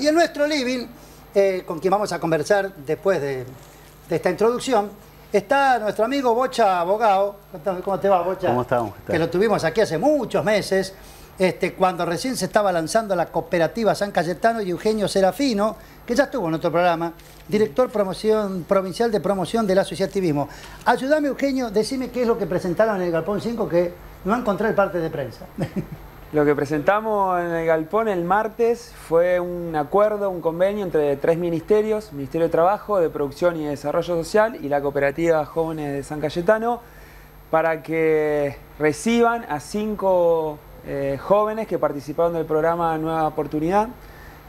Y en nuestro living, eh, con quien vamos a conversar después de, de esta introducción, está nuestro amigo Bocha Abogado. ¿Cómo te va, Bocha? ¿Cómo estamos? Que lo tuvimos aquí hace muchos meses, este, cuando recién se estaba lanzando la cooperativa San Cayetano y Eugenio Serafino, que ya estuvo en otro programa, director promoción, provincial de promoción del asociativismo. Ayúdame, Eugenio, decime qué es lo que presentaron en el Galpón 5 que no encontré el parte de prensa. Lo que presentamos en el Galpón el martes fue un acuerdo, un convenio entre tres ministerios, Ministerio de Trabajo, de Producción y Desarrollo Social y la Cooperativa Jóvenes de San Cayetano, para que reciban a cinco eh, jóvenes que participaron del programa Nueva Oportunidad,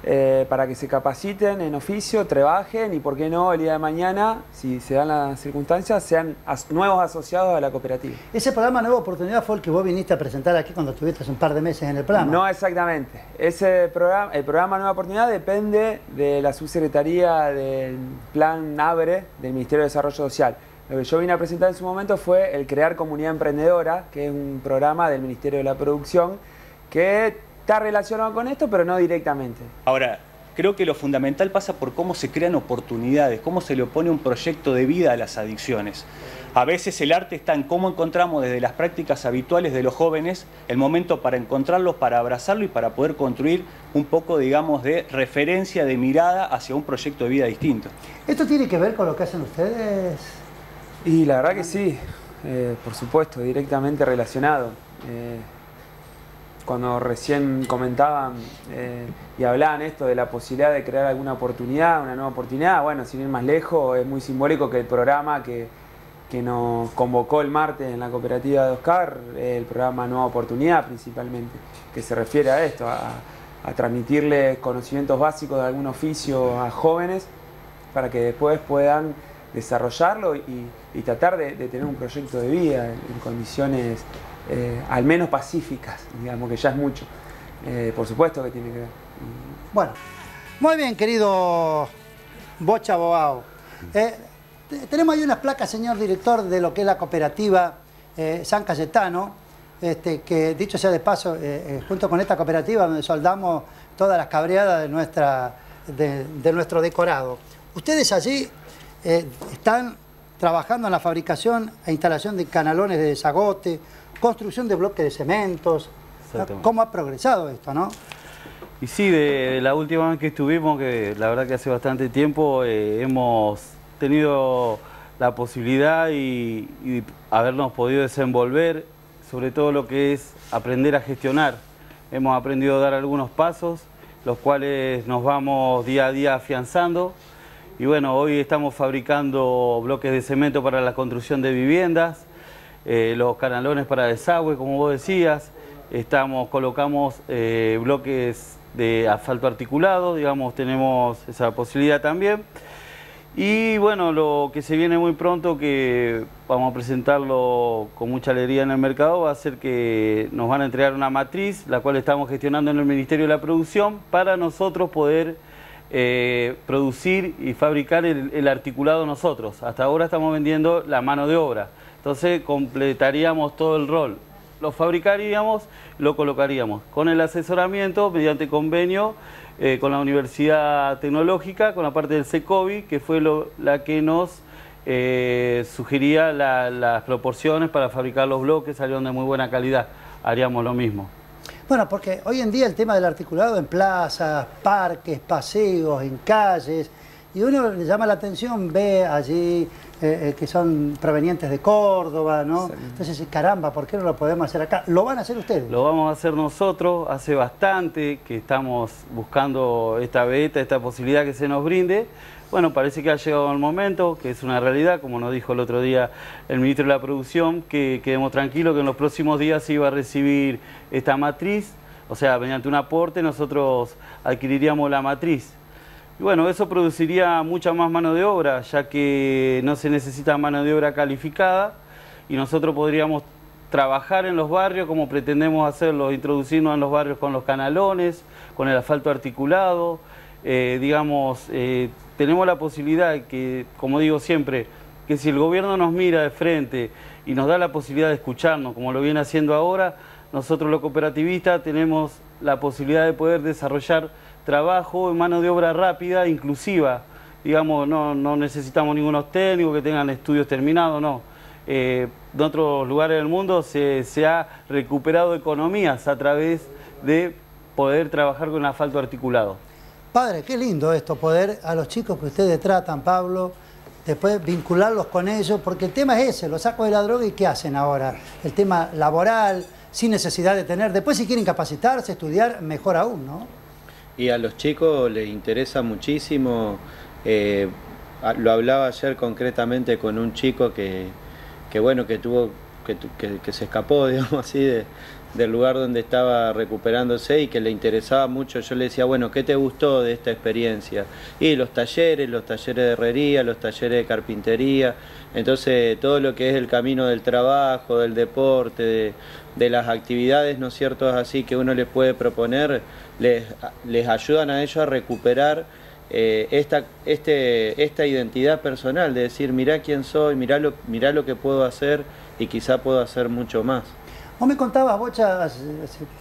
eh, para que se capaciten en oficio, trabajen y, por qué no, el día de mañana, si se dan las circunstancias, sean as- nuevos asociados a la cooperativa. Ese programa Nueva Oportunidad fue el que vos viniste a presentar aquí cuando estuviste hace un par de meses en el programa. No exactamente. Ese programa, el programa Nueva Oportunidad depende de la subsecretaría del Plan ABRE del Ministerio de Desarrollo Social. Lo que yo vine a presentar en su momento fue el Crear Comunidad Emprendedora, que es un programa del Ministerio de la Producción que está relacionado con esto, pero no directamente. Ahora, creo que lo fundamental pasa por cómo se crean oportunidades, cómo se le opone un proyecto de vida a las adicciones. A veces el arte está en cómo encontramos desde las prácticas habituales de los jóvenes el momento para encontrarlos, para abrazarlo y para poder construir un poco, digamos, de referencia, de mirada hacia un proyecto de vida distinto. ¿Esto tiene que ver con lo que hacen ustedes? Y la verdad que sí, eh, por supuesto, directamente relacionado. Eh, cuando recién comentaban eh, y hablaban esto de la posibilidad de crear alguna oportunidad, una nueva oportunidad, bueno, sin ir más lejos, es muy simbólico que el programa que, que nos convocó el martes en la cooperativa de Oscar, eh, el programa Nueva Oportunidad principalmente, que se refiere a esto, a, a transmitirle conocimientos básicos de algún oficio a jóvenes para que después puedan desarrollarlo y, tratar de, tener un proyecto de vida en, condiciones eh, al menos pacíficas, digamos que ya es mucho. Eh, por supuesto que tiene que ver. Bueno, muy bien, querido Bocha Abogado. Eh, te- tenemos ahí unas placas, señor director, de lo que es la cooperativa San Cayetano, este, que dicho sea de paso, junto con esta cooperativa donde soldamos todas las cabreadas de, nuestra, de nuestro decorado. Ustedes allí eh, están trabajando en la fabricación e instalación de canalones de desagote, construcción de bloques de cementos. ¿Cómo ha progresado esto, no? Y sí, de, de la última vez que estuvimos, que la verdad que hace bastante tiempo, eh, hemos tenido la posibilidad y, y habernos podido desenvolver, sobre todo lo que es aprender a gestionar. Hemos aprendido a dar algunos pasos, los cuales nos vamos día a día afianzando. Y bueno, hoy estamos fabricando bloques de cemento para la construcción de viviendas, eh, los canalones para desagüe, como vos decías. Estamos, colocamos eh, bloques de asfalto articulado, digamos, tenemos esa posibilidad también. Y bueno, lo que se viene muy pronto, que vamos a presentarlo con mucha alegría en el mercado, va a ser que nos van a entregar una matriz, la cual estamos gestionando en el Ministerio de la Producción, para nosotros poder eh, producir y fabricar el, articulado nosotros. Hasta ahora estamos vendiendo la mano de obra, entonces completaríamos todo el rol. Lo fabricaríamos, lo colocaríamos con el asesoramiento mediante convenio eh, con la Universidad Tecnológica, con la parte del SECOVI, que fue la que nos eh, sugería la- las proporciones para fabricar los bloques, salieron de muy buena calidad. Haríamos lo mismo. Bueno, porque hoy en día el tema del articulado en plazas, parques, paseos, en calles, y uno le llama la atención, ve allí eh, eh, que son provenientes de Córdoba, ¿no? Entonces, dice, caramba, ¿por qué no lo podemos hacer acá? Lo van a hacer ustedes. Lo vamos a hacer nosotros, hace bastante que estamos buscando esta beta, esta posibilidad que se nos brinde. Bueno, parece que ha llegado el momento, que es una realidad, como nos dijo el otro día el ministro de la Producción, que quedemos tranquilos que en los próximos días se iba a recibir esta matriz, o sea, mediante un aporte nosotros adquiriríamos la matriz. Y bueno, eso produciría mucha más mano de obra, ya que no se necesita mano de obra calificada y nosotros podríamos trabajar en los barrios como pretendemos hacerlo, introducirnos en los barrios con los canalones, con el asfalto articulado, eh, digamos, eh, tenemos la posibilidad que, como digo siempre, que si el gobierno nos mira de frente y nos da la posibilidad de escucharnos, como lo viene haciendo ahora, nosotros los cooperativistas tenemos la posibilidad de poder desarrollar trabajo, mano de obra rápida, inclusiva. Digamos, no, no necesitamos ningunos técnicos que tengan estudios terminados, no. Eh, en otros lugares del mundo se, se ha recuperado economías a través de poder trabajar con asfalto articulado. Padre, qué lindo esto, poder a los chicos que ustedes tratan, Pablo, después vincularlos con ellos, porque el tema es ese, los saco de la droga y ¿qué hacen ahora? El tema laboral, sin necesidad de tener, después si quieren capacitarse, estudiar, mejor aún, ¿no? Y a los chicos les interesa muchísimo, eh, lo hablaba ayer concretamente con un chico que, que bueno, que tuvo, que, que, que se escapó, digamos así, de, del lugar donde estaba recuperándose y que le interesaba mucho, yo le decía, bueno, ¿qué te gustó de esta experiencia? Y los talleres, los talleres de herrería, los talleres de carpintería, entonces todo lo que es el camino del trabajo, del deporte, de, las actividades, ¿no es cierto? Así que uno les puede proponer, les, les ayudan a ellos a recuperar eh, esta, este, esta identidad personal, de decir, mirá quién soy, mirá lo, mirá lo que puedo hacer y quizá puedo hacer mucho más. Vos me contabas, Bocha,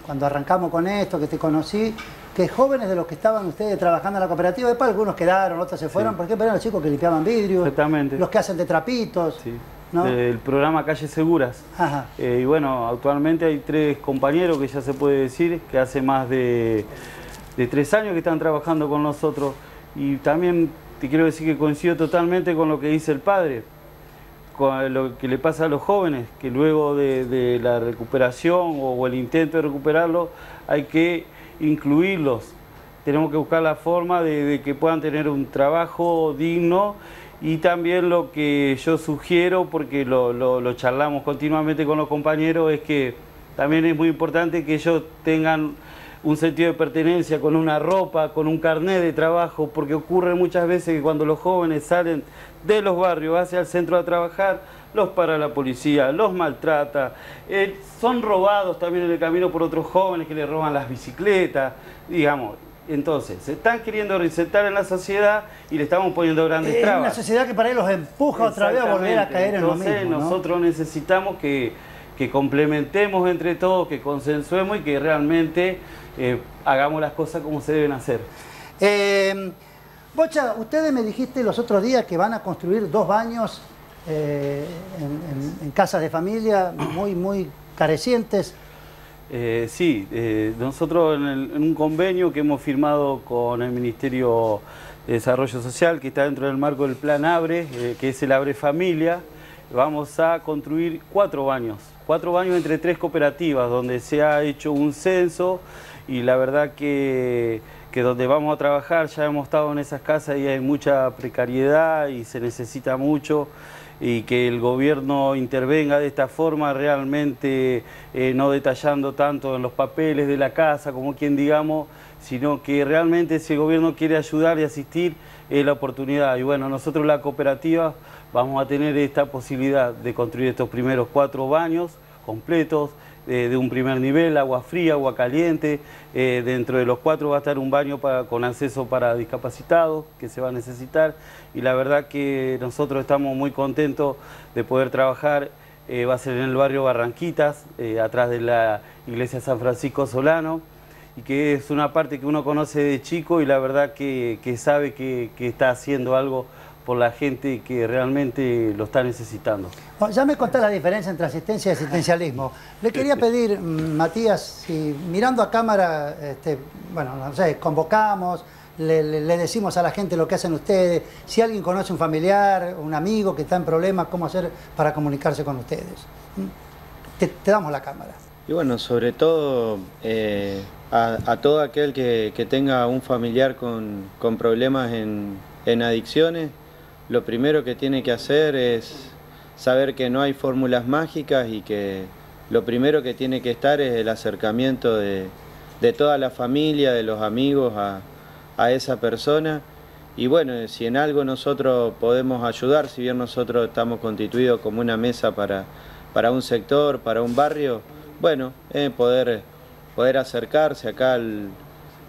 cuando arrancamos con esto, que te conocí, que jóvenes de los que estaban ustedes trabajando en la cooperativa, después algunos quedaron, otros se fueron, sí. porque eran los chicos que limpiaban vidrios, Exactamente. los que hacen de trapitos. Sí. ¿no? El programa Calles Seguras. Eh, y bueno, actualmente hay tres compañeros que ya se puede decir que hace más de, de tres años que están trabajando con nosotros. Y también te quiero decir que coincido totalmente con lo que dice el padre lo que le pasa a los jóvenes, que luego de, la recuperación o, el intento de recuperarlo hay que incluirlos. Tenemos que buscar la forma de, que puedan tener un trabajo digno y también lo que yo sugiero, porque lo charlamos continuamente con los compañeros, es que también es muy importante que ellos tengan un sentido de pertenencia con una ropa, con un carnet de trabajo, porque ocurre muchas veces que cuando los jóvenes salen de los barrios hacia el centro a trabajar, los para la policía, los maltrata, eh, son robados también en el camino por otros jóvenes que les roban las bicicletas, digamos. Entonces, se están queriendo reinsertar en la sociedad y le estamos poniendo grandes es trabas. una sociedad que para él los empuja otra vez a volver a caer Entonces, en lo mismo. ¿no? nosotros necesitamos que, que, complementemos entre todos, que consensuemos y que realmente eh, hagamos las cosas como se deben hacer. Eh, Bocha, ustedes me dijiste los otros días que van a construir dos baños eh, en, en, en, casas de familia muy, muy carecientes. Sí, nosotros en, el, en, un convenio que hemos firmado con el Ministerio de Desarrollo Social, que está dentro del marco del Plan ABRE, que es el ABRE Familia, vamos a construir cuatro baños, cuatro baños entre tres cooperativas, donde se ha hecho un censo y la verdad que que donde vamos a trabajar ya hemos estado en esas casas y hay mucha precariedad y se necesita mucho y que el gobierno intervenga de esta forma realmente eh, no detallando tanto en los papeles de la casa como quien digamos, sino que realmente si el gobierno quiere ayudar y asistir es la oportunidad. Y bueno, nosotros la cooperativa vamos a tener esta posibilidad de construir estos primeros cuatro baños completos, eh, de un primer nivel, agua fría, agua caliente. Eh, dentro de los cuatro va a estar un baño para, con acceso para discapacitados que se va a necesitar. Y la verdad que nosotros estamos muy contentos de poder trabajar. Eh, va a ser en el barrio Barranquitas, atrás de la iglesia San Francisco Solano. Y que es una parte que uno conoce de chico y la verdad que, que sabe que, que está haciendo algo por la gente que realmente lo está necesitando. Bueno, ya me contás la diferencia entre asistencia y asistencialismo. Le quería pedir, mm, Matías, si mirando a cámara, este, bueno, no sé, convocamos, le, le, le, decimos a la gente lo que hacen ustedes, si alguien conoce un familiar, un amigo que está en problemas, cómo hacer para comunicarse con ustedes. ¿Mm? Te, te damos la cámara. Y bueno, sobre todo eh, a, a, todo aquel que, que, tenga un familiar con, con problemas en, en adicciones, lo primero que tiene que hacer es saber que no hay fórmulas mágicas y que lo primero que tiene que estar es el acercamiento de, de toda la familia, de los amigos a, a, esa persona. Y bueno, si en algo nosotros podemos ayudar, si bien nosotros estamos constituidos como una mesa para, para un sector, para un barrio, bueno, eh, poder, poder acercarse acá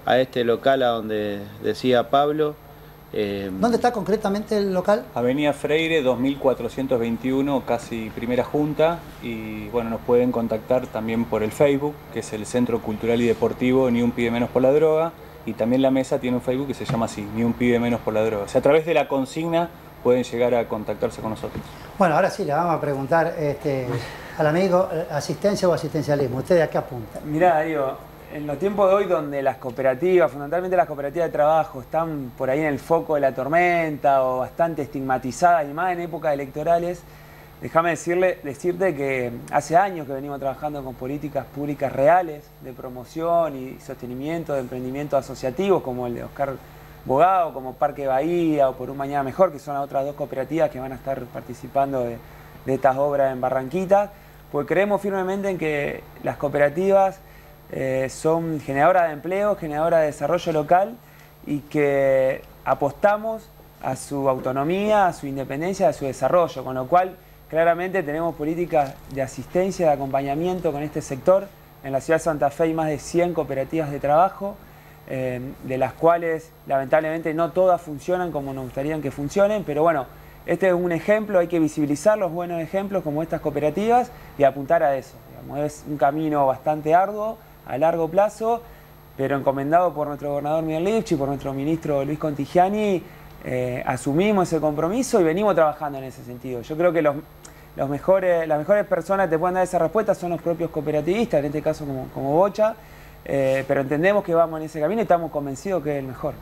a este local a donde decía Pablo, eh, ¿Dónde está concretamente el local? Avenida Freire 2421, casi primera junta. Y bueno, nos pueden contactar también por el Facebook, que es el Centro Cultural y Deportivo Ni un pide menos por la droga. y también la mesa tiene un Facebook que se llama así, Ni un pibe menos por la droga. O sea, a través de la consigna pueden llegar a contactarse con nosotros. Bueno, ahora sí le vamos a preguntar este, al amigo, eh, asistencia o asistencialismo. ¿Ustedes a qué apuntan? Mirá, Darío, en los tiempos de hoy donde las cooperativas, fundamentalmente las cooperativas de trabajo, están por ahí en el foco de la tormenta o bastante estigmatizadas y más en épocas electorales, déjame decirle, decirte que hace años que venimos trabajando con políticas públicas reales de promoción y sostenimiento de emprendimientos asociativos como el de Oscar Bogado, como Parque Bahía o Por un Mañana Mejor, que son las otras dos cooperativas que van a estar participando de, de estas obras en Barranquita, porque creemos firmemente en que las cooperativas eh, son generadoras de empleo, generadoras de desarrollo local y que apostamos a su autonomía, a su independencia, a su desarrollo, con lo cual claramente tenemos políticas de asistencia, de acompañamiento con este sector. En la ciudad de Santa Fe hay más de 100 cooperativas de trabajo, eh, de las cuales lamentablemente no todas funcionan como nos gustaría que funcionen, pero bueno, este es un ejemplo, hay que visibilizar los buenos ejemplos como estas cooperativas y apuntar a eso. es un camino bastante arduo, a largo plazo, pero encomendado por nuestro gobernador Miguel Lipchi y por nuestro ministro Luis Contigiani, eh, asumimos ese compromiso y venimos trabajando en ese sentido. Yo creo que los, mejores, las mejores personas que te pueden dar esa respuesta son los propios cooperativistas, en este caso como, como Bocha, eh, pero entendemos que vamos en ese camino y estamos convencidos que es el mejor.